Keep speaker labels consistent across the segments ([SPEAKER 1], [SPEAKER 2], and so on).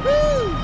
[SPEAKER 1] Go,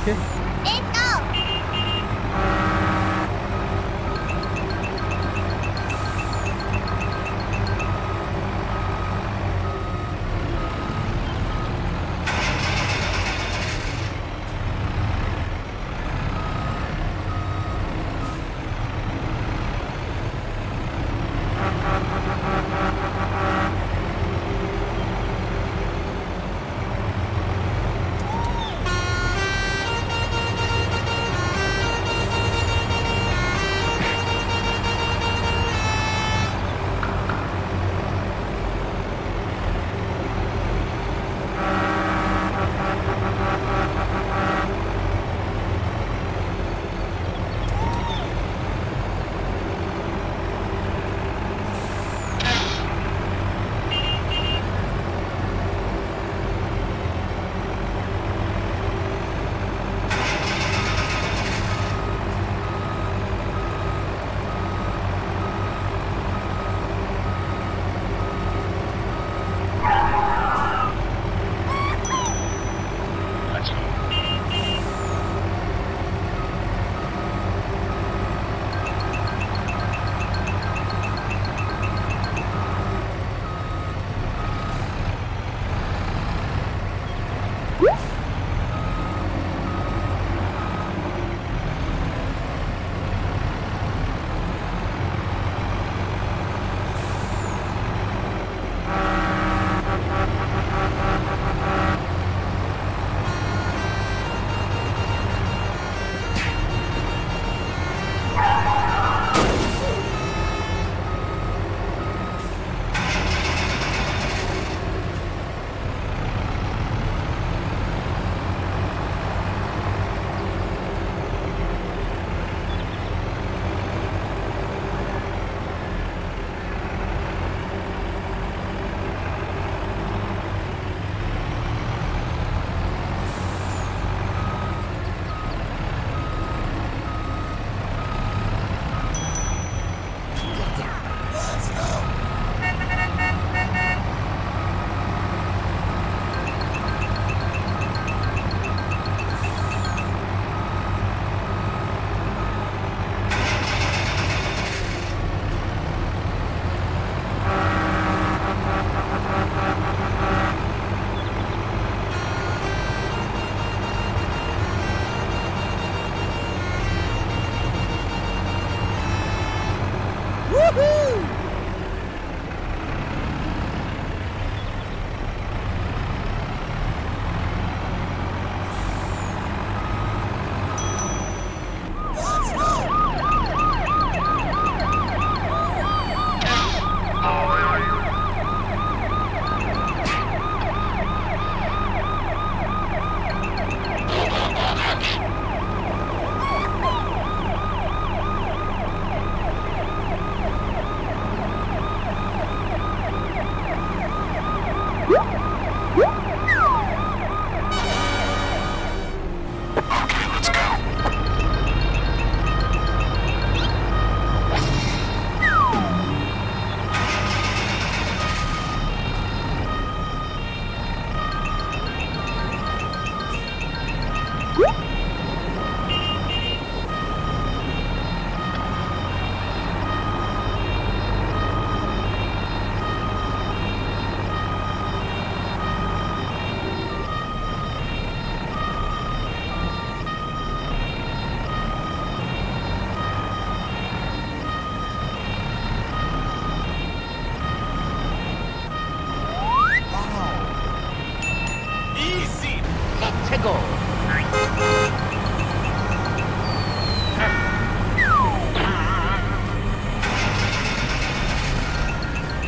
[SPEAKER 1] Okay.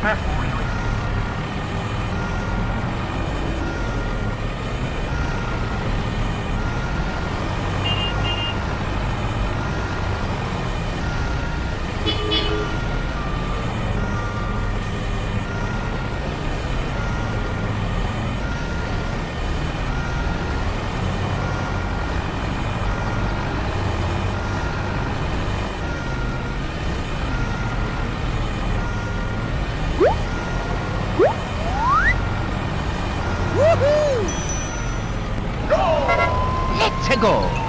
[SPEAKER 1] Smith. let's go.